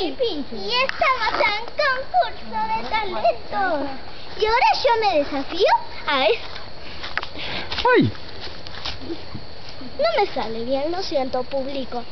Y estamos en concurso de talentos. Y ahora yo me desafío a esto. ¡Ay! No me sale bien, lo siento, público.